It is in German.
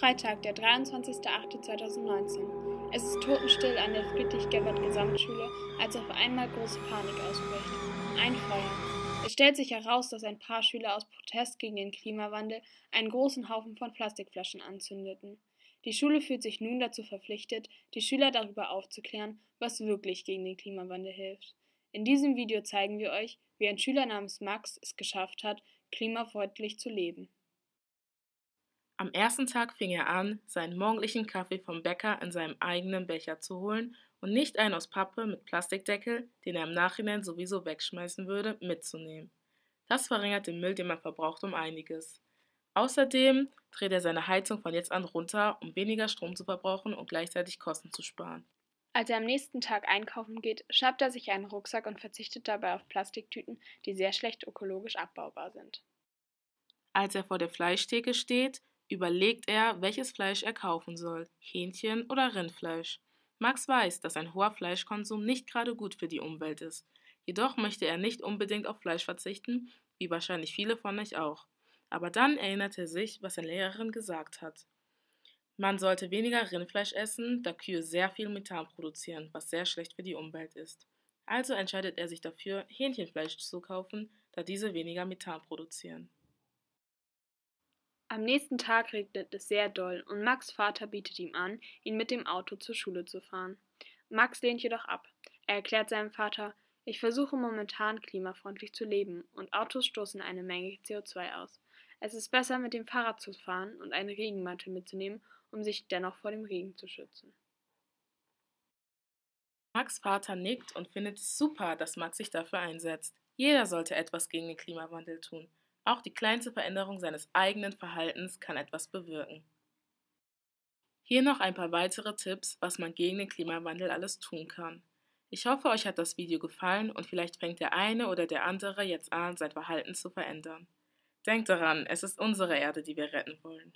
Freitag, der 23.08.2019. Es ist totenstill an der Friedrich-Gebert-Gesamtschule, als auf einmal große Panik ausbricht. Ein Feuer. Es stellt sich heraus, dass ein paar Schüler aus Protest gegen den Klimawandel einen großen Haufen von Plastikflaschen anzündeten. Die Schule fühlt sich nun dazu verpflichtet, die Schüler darüber aufzuklären, was wirklich gegen den Klimawandel hilft. In diesem Video zeigen wir euch, wie ein Schüler namens Max es geschafft hat, klimafreundlich zu leben. Am ersten Tag fing er an, seinen morgendlichen Kaffee vom Bäcker in seinem eigenen Becher zu holen und nicht einen aus Pappe mit Plastikdeckel, den er im Nachhinein sowieso wegschmeißen würde, mitzunehmen. Das verringert den Müll, den man verbraucht, um einiges. Außerdem dreht er seine Heizung von jetzt an runter, um weniger Strom zu verbrauchen und gleichzeitig Kosten zu sparen. Als er am nächsten Tag einkaufen geht, schnappt er sich einen Rucksack und verzichtet dabei auf Plastiktüten, die sehr schlecht ökologisch abbaubar sind. Als er vor der Fleischtheke steht, überlegt er, welches Fleisch er kaufen soll, Hähnchen oder Rindfleisch. Max weiß, dass ein hoher Fleischkonsum nicht gerade gut für die Umwelt ist. Jedoch möchte er nicht unbedingt auf Fleisch verzichten, wie wahrscheinlich viele von euch auch. Aber dann erinnert er sich, was seine Lehrerin gesagt hat. Man sollte weniger Rindfleisch essen, da Kühe sehr viel Methan produzieren, was sehr schlecht für die Umwelt ist. Also entscheidet er sich dafür, Hähnchenfleisch zu kaufen, da diese weniger Methan produzieren. Am nächsten Tag regnet es sehr doll und Max Vater bietet ihm an, ihn mit dem Auto zur Schule zu fahren. Max lehnt jedoch ab. Er erklärt seinem Vater, ich versuche momentan klimafreundlich zu leben und Autos stoßen eine Menge CO2 aus. Es ist besser, mit dem Fahrrad zu fahren und eine Regenmantel mitzunehmen, um sich dennoch vor dem Regen zu schützen. Max Vater nickt und findet es super, dass Max sich dafür einsetzt. Jeder sollte etwas gegen den Klimawandel tun. Auch die kleinste Veränderung seines eigenen Verhaltens kann etwas bewirken. Hier noch ein paar weitere Tipps, was man gegen den Klimawandel alles tun kann. Ich hoffe, euch hat das Video gefallen und vielleicht fängt der eine oder der andere jetzt an, sein Verhalten zu verändern. Denkt daran, es ist unsere Erde, die wir retten wollen.